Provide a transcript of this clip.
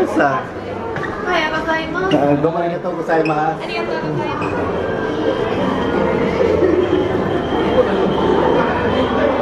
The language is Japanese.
さん。おはようございます。どうもありがとうございます。ありがとうございます。